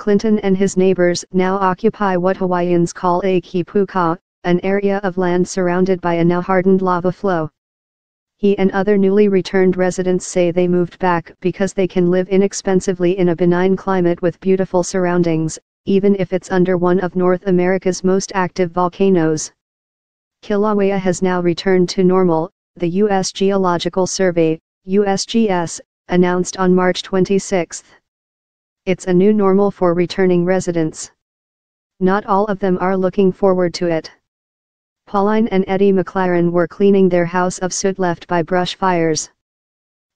Clinton and his neighbors now occupy what Hawaiians call a kipuka, an area of land surrounded by a now hardened lava flow. He and other newly returned residents say they moved back because they can live inexpensively in a benign climate with beautiful surroundings, even if it's under one of North America's most active volcanoes. Kilauea has now returned to normal, the U.S. Geological Survey, USGS, announced on March 26. It's a new normal for returning residents. Not all of them are looking forward to it. Pauline and Eddie McLaren were cleaning their house of soot left by brush fires.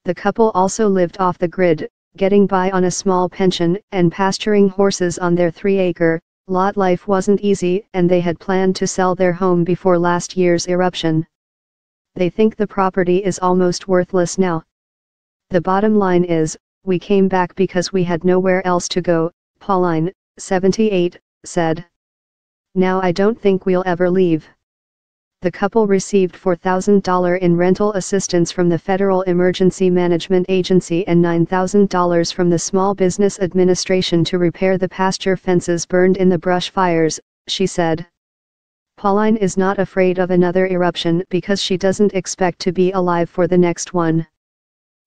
The couple also lived off the grid, getting by on a small pension and pasturing horses on their three-acre, lot life wasn't easy and they had planned to sell their home before last year's eruption. They think the property is almost worthless now. The bottom line is, we came back because we had nowhere else to go, Pauline, 78, said. Now I don't think we'll ever leave the couple received $4,000 in rental assistance from the Federal Emergency Management Agency and $9,000 from the Small Business Administration to repair the pasture fences burned in the brush fires, she said. Pauline is not afraid of another eruption because she doesn't expect to be alive for the next one.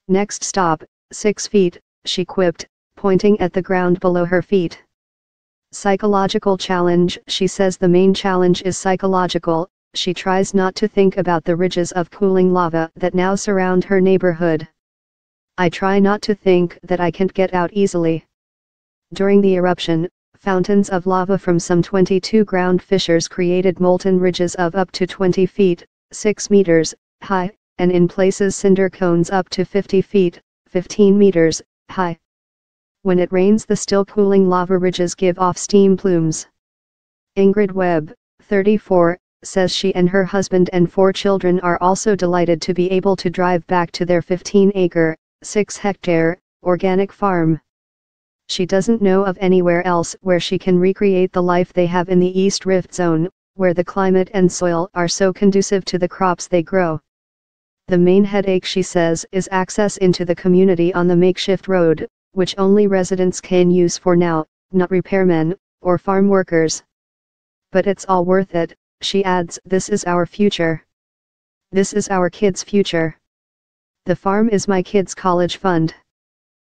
Next stop, 6 feet, she quipped, pointing at the ground below her feet. Psychological challenge She says the main challenge is psychological, she tries not to think about the ridges of cooling lava that now surround her neighborhood. I try not to think that I can't get out easily. During the eruption, fountains of lava from some 22 ground fissures created molten ridges of up to 20 feet, 6 meters, high, and in places cinder cones up to 50 feet, 15 meters, high. When it rains the still cooling lava ridges give off steam plumes. Ingrid Webb, 34, says she and her husband and four children are also delighted to be able to drive back to their 15-acre, 6-hectare, organic farm. She doesn't know of anywhere else where she can recreate the life they have in the East Rift Zone, where the climate and soil are so conducive to the crops they grow. The main headache she says is access into the community on the makeshift road, which only residents can use for now, not repairmen, or farm workers. But it's all worth it, she adds, This is our future. This is our kids' future. The farm is my kids' college fund.